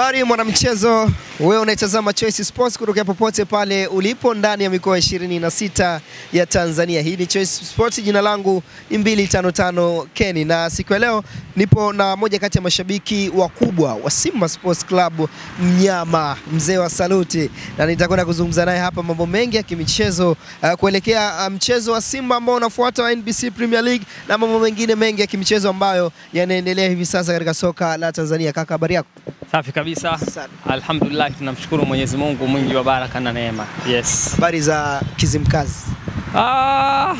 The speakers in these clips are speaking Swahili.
Habari mwanamchezo, wewe unaitazama Choice Sports kutoka popote pale ulipo ndani ya mikoa 26 ya Tanzania. Hii ni Choice Sports, jina langu ni 255 Kenny, na siku ya leo nipo na moja kati ya mashabiki wakubwa wa Simba Sports Club, mnyama mzee wa saluti, na nitakwenda kuzungumza naye hapa mambo mengi ya kimichezo uh, kuelekea uh, mchezo wa Simba ambao unafuata wa NBC Premier League na mambo mengine mengi ya kimichezo ambayo yanaendelea hivi sasa katika soka la Tanzania. Kaka, habari yako? Safi kabisa. Alhamdulillah, tunamshukuru Mwenyezi Mungu mwingi wa baraka na neema. Yes. Habari za Kizimkazi. Ah,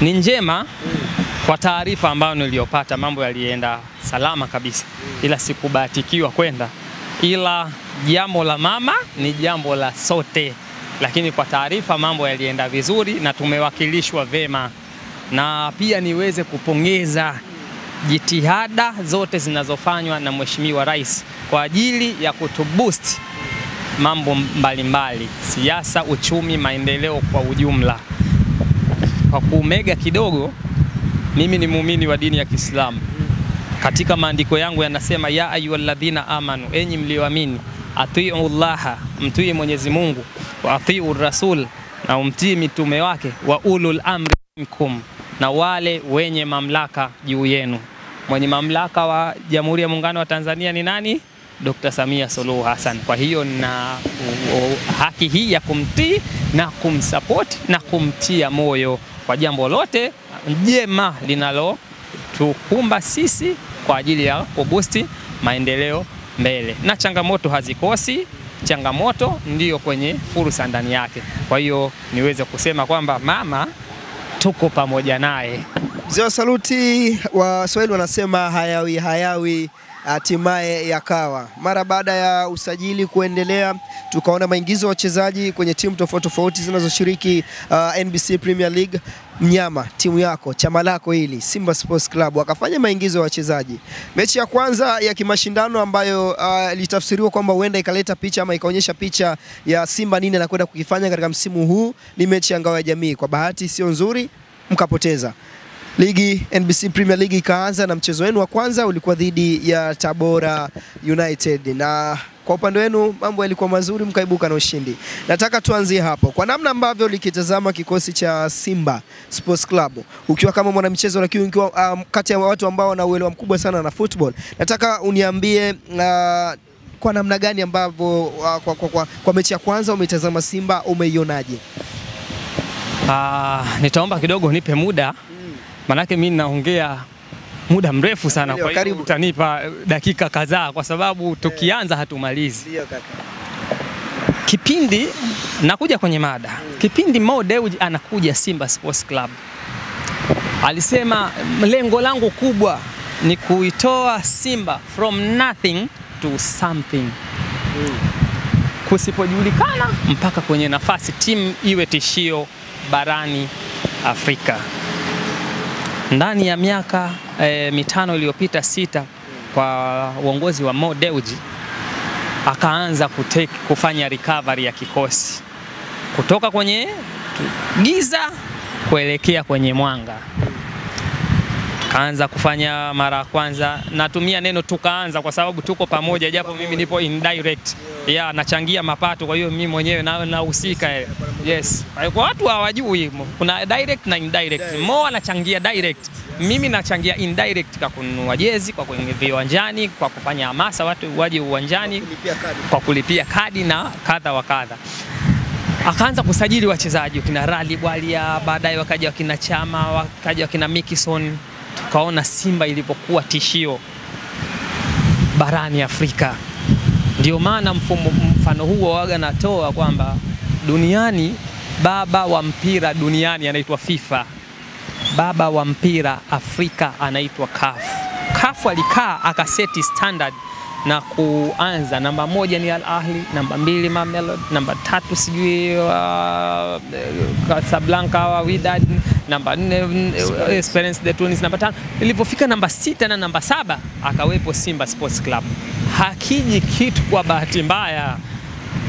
ni njema mm. kwa taarifa ambayo niliyopata, mambo yalienda salama kabisa, mm. ila sikubahatikiwa kwenda, ila jambo la mama ni jambo la sote, lakini kwa taarifa mambo yalienda vizuri na tumewakilishwa vema, na pia niweze kupongeza jitihada zote zinazofanywa na Mheshimiwa Rais kwa ajili ya kutuboost mambo mbalimbali, siasa, uchumi, maendeleo kwa ujumla. Kwa kumega kidogo, mimi ni muumini wa dini ya Kiislamu. Katika maandiko yangu yanasema, ya ayyuhalladhina amanu, enyi mlioamini, atiu llaha, mtii Mwenyezi Mungu, wa atiu rasul, na umtii mitume wake, wa ulul amri minkum, na wale wenye mamlaka juu yenu. Mwenye mamlaka wa Jamhuri ya Muungano wa Tanzania ni nani? Dr. Samia Suluhu Hassan. Kwa hiyo na haki hii ya kumtii na kumsapoti na kumtia moyo kwa jambo lote jema linalotukumba sisi kwa ajili ya kubusti maendeleo mbele, na changamoto hazikosi. Changamoto ndiyo kwenye fursa ndani yake. Kwa hiyo niweze kusema kwamba mama tuko pamoja naye. Mzee wa saluti, Waswahili wanasema hayawi hayawi hatimaye yakawa. Mara baada ya usajili kuendelea, tukaona maingizo ya wachezaji kwenye timu tofauti tofauti zinazoshiriki uh, NBC Premier League. Mnyama, timu yako, chama lako hili Simba Sports Club wakafanya maingizo ya wachezaji. Mechi ya kwanza ya kimashindano ambayo uh, ilitafsiriwa kwamba huenda ikaleta picha ama ikaonyesha picha ya Simba nini anakwenda kukifanya katika msimu huu ni mechi ya ngao ya jamii. Kwa bahati sio nzuri, mkapoteza ligi NBC Premier League ikaanza na mchezo wenu wa kwanza ulikuwa dhidi ya Tabora United, na kwa upande wenu mambo yalikuwa mazuri, mkaibuka na ushindi. Nataka tuanzie hapo, kwa namna ambavyo likitazama kikosi cha Simba Sports Club, ukiwa kama mwanamichezo lakini ukiwa um, kati ya watu ambao wana uelewa mkubwa sana na football, nataka uniambie uh, kwa namna gani ambavyo uh, kwa, kwa, kwa, kwa mechi ya kwanza umeitazama Simba, umeionaje? Ah, nitaomba kidogo nipe muda manake mimi naongea muda mrefu sana, kwa hiyo utanipa dakika kadhaa, kwa sababu tukianza hatumalizi Ndio kaka. kipindi. Nakuja kwenye mada. Kipindi Mo Dewji anakuja Simba Sports Club, alisema lengo langu kubwa ni kuitoa Simba from nothing to something kusipojulikana mpaka kwenye nafasi timu iwe tishio barani Afrika. Ndani ya miaka e, mitano iliyopita sita, kwa uongozi wa Mo Dewji akaanza kutake, kufanya recovery ya kikosi. Kutoka kwenye giza kuelekea kwenye mwanga. Tukaanza kufanya mara ya kwanza, natumia neno tukaanza kwa sababu tuko pamoja, japo mimi nipo indirect ya nachangia mapato, kwa hiyo mimi mwenyewe na- nahusika. yes, kwa watu hawajui kuna direct na indirect. Mo anachangia direct, mimi nachangia indirect kwa kununua jezi, kwa kwenye viwanjani, kwa kufanya hamasa watu waje uwanjani, Kulipia kadi. kwa kulipia kadi na kadha wa kadha. Akaanza kusajili wachezaji wakina Rali Bwalia, baadaye wakaja wakina Chama, wakaja wakina Mikison. Tukaona Simba ilivyokuwa tishio barani Afrika. Ndio maana mfumo, mfano huo waga natoa kwamba duniani baba wa mpira duniani anaitwa FIFA, baba wa mpira Afrika anaitwa CAF. CAF alikaa akaseti standard na kuanza namba moja ni Al Ahli, namba mbili Mamelodi, namba tatu sijui uh, Casablanca wa Wydad, namba nne uh, Esperance de Tunis, namba tano. Ilipofika namba sita na namba saba akawepo Simba Sports Club. Hakiji kitu kwa bahati mbaya,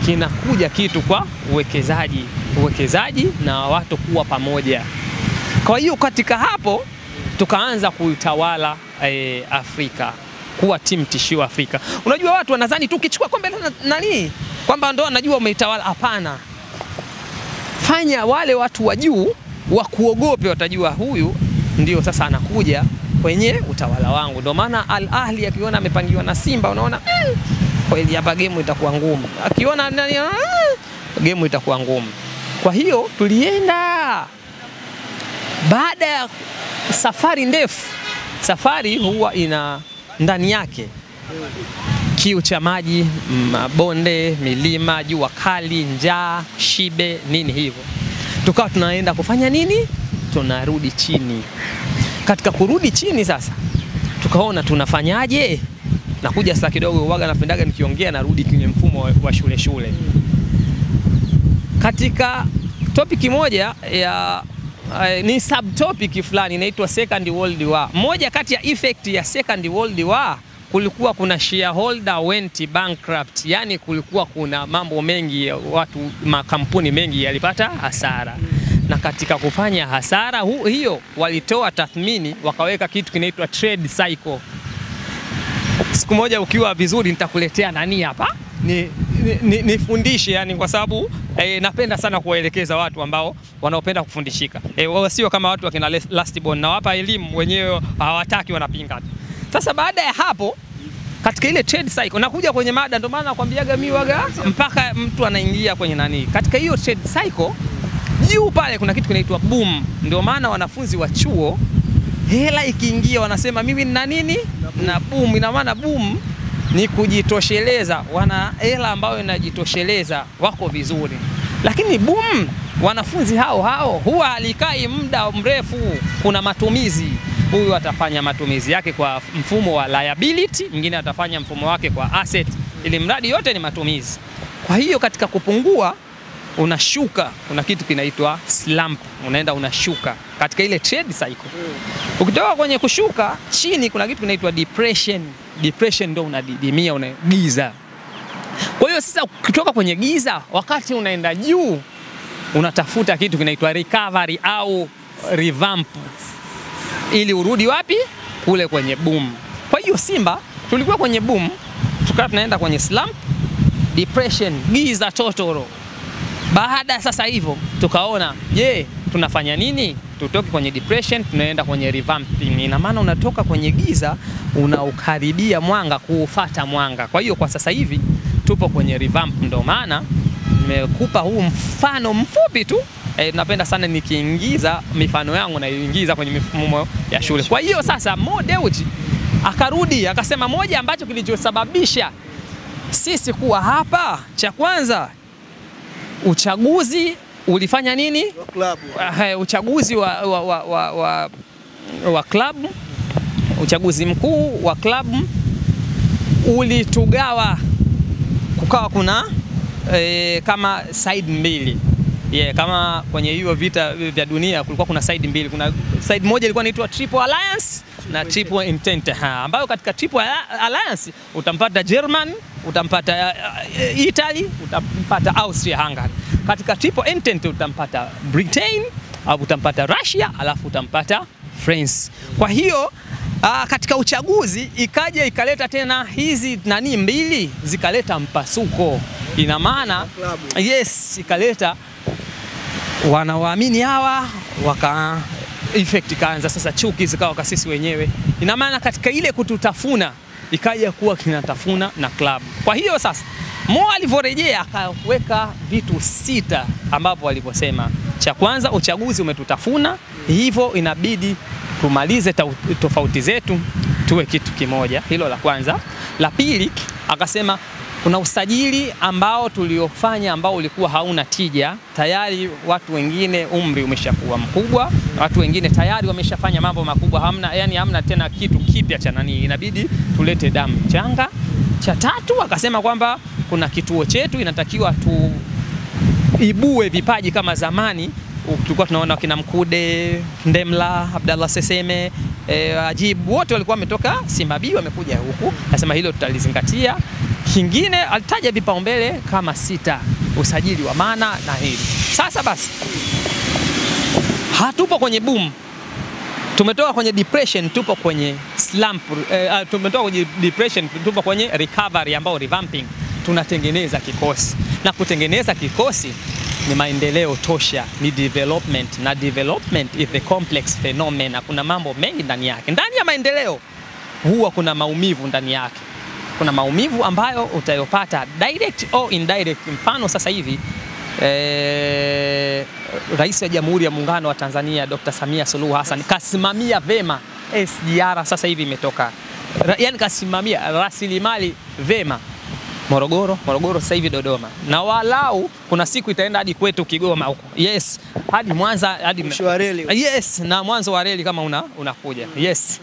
kinakuja kitu kwa uwekezaji, uwekezaji na watu kuwa pamoja. Kwa hiyo katika hapo tukaanza kuitawala e, Afrika kuwa timu tishio Afrika. Unajua watu wanadhani tu ukichukua kombe nani kwamba ndo anajua umeitawala. Hapana, fanya wale watu wa juu wakuogope, watajua huyu ndio sasa anakuja kwenye utawala wangu. Ndio maana Al Ahli akiona amepangiwa na Simba, unaona kweli hapa game itakuwa ngumu. Akiona nani, game itakuwa ngumu. Kwa hiyo tulienda baada ya safari ndefu. Safari huwa ina ndani yake kiu cha maji, mabonde, milima, jua kali, njaa, shibe, nini hivyo. Tukawa tunaenda kufanya nini? Tunarudi chini. Katika kurudi chini sasa, tukaona tunafanyaje? Nakuja sasa kidogo, waga napendaga nikiongea narudi kwenye mfumo wa- shule shule. Katika topic moja ya uh, ni subtopic fulani inaitwa Second World War. Moja kati ya effect ya Second World War kulikuwa kuna shareholder went bankrupt, yani kulikuwa kuna mambo mengi, watu makampuni mengi yalipata hasara, na katika kufanya hasara hu, hiyo walitoa tathmini, wakaweka kitu kinaitwa trade cycle. Siku moja ukiwa vizuri, nitakuletea nani hapa ni ni- nifundishe yani, kwa sababu eh, napenda sana kuwaelekeza watu ambao wanaopenda kufundishika eh, wasio kama watu wakina Les- Lastborn, nawapa elimu wenyewe hawataki, wanapinga. Sasa baada ya hapo katika ile trade cycle nakuja kwenye mada, ndio maana nakwambiaga mi waga mpaka mtu anaingia kwenye nani. Katika hiyo trade cycle juu pale kuna kitu kinaitwa boom. Ndio maana wanafunzi wa chuo hela ikiingia wanasema mimi nina nini na boom. Ina maana boom ni kujitosheleza, wana hela ambayo inajitosheleza, wako vizuri. Lakini boom, wanafunzi hao hao huwa alikai muda mrefu, kuna matumizi. Huyu atafanya matumizi yake kwa mfumo wa liability, mwingine atafanya mfumo wake kwa asset, ili mradi yote ni matumizi. Kwa hiyo katika kupungua unashuka, kuna kitu kinaitwa slump, unaenda unashuka katika ile trade cycle. Ukitoka kwenye kushuka chini, kuna kitu kinaitwa depression. Depression ndio unadidimia, unagiza. Kwa hiyo sasa, ukitoka kwenye giza, wakati unaenda juu, unatafuta kitu kinaitwa recovery au revamp, ili urudi wapi? Kule kwenye boom. Kwa hiyo Simba tulikuwa kwenye boom, tukawa tunaenda kwenye slump, depression, giza totoro. Baada ya sasa hivyo tukaona, je, tunafanya nini? Tutoke kwenye depression tunaenda kwenye revamping. Ina maana unatoka kwenye giza unaukaribia mwanga, kuufata mwanga. Kwa hiyo kwa sasa hivi tupo kwenye revamp, ndio maana nimekupa huu mfano mfupi tu. E, napenda sana nikiingiza mifano yangu naingiza kwenye mifumo ya shule. Kwa hiyo sasa Mo Dewji akarudi akasema, moja ambacho kilichosababisha sisi kuwa hapa, cha kwanza uchaguzi ulifanya nini? Klabu. Uh, uchaguzi wa, wa, wa, wa, wa, wa klabu, uchaguzi mkuu wa klabu ulitugawa, kukawa kuna e, kama side mbili yeah, kama kwenye hiyo vita vya dunia kulikuwa kuna side mbili. Kuna side moja ilikuwa inaitwa Triple Alliance na Triple Entente ambayo katika Triple Alliance utampata German, utampata uh, Italy, utampata Austria Hungary. Katika Triple Entente utampata Britain utampata Russia, alafu utampata France. Kwa hiyo Aa, katika uchaguzi ikaja ikaleta tena hizi nani mbili zikaleta mpasuko. Ina maana yes, ikaleta wanaoamini hawa waka effect ikaanza sasa, chuki zikawa kwa sisi wenyewe. Ina maana katika ile kututafuna ikaja kuwa kinatafuna na klabu. Kwa hiyo sasa Mo alivyorejea akaweka vitu sita ambavyo walivyosema, cha kwanza uchaguzi umetutafuna, hivyo inabidi tumalize tofauti zetu tuwe kitu kimoja. Hilo la kwanza. La pili akasema kuna usajili ambao tuliofanya ambao ulikuwa hauna tija. Tayari watu wengine umri umeshakuwa mkubwa, watu wengine tayari wameshafanya mambo makubwa, hamna yani, hamna tena kitu kipya cha nani, inabidi tulete damu changa. Cha tatu akasema kwamba kuna kituo chetu inatakiwa tuibue vipaji kama zamani tulikuwa tunaona kina Mkude, Ndemla, Abdallah Seseme, e, Ajibu wote walikuwa wametoka Simba B wamekuja huku. Nasema hilo tutalizingatia. Kingine alitaja vipaumbele kama sita, usajili wa Mana na hili. Sasa basi hatupo kwenye boom, tumetoka kwenye depression, tupo kwenye slump, eh, ah, tumetoka kwenye depression, tupo kwenye recovery ambao revamping, tunatengeneza kikosi na kutengeneza kikosi ni maendeleo tosha, ni development na development is a complex phenomena. Kuna mambo mengi ndani yake. Ndani ya maendeleo huwa kuna maumivu ndani yake. Kuna maumivu ambayo utayopata direct or indirect. Mfano sasa hivi eh, Rais wa Jamhuri ya Muungano wa Tanzania Dr. Samia Suluhu Hassan kasimamia vema SGR, sasa hivi imetoka yani kasimamia rasilimali vema Morogoro, Morogoro sasa hivi Dodoma, na walau kuna siku itaenda hadi kwetu Kigoma huko, yes, hadi Mwanza hadi yes, na mwanzo wa reli kama una unakuja yes.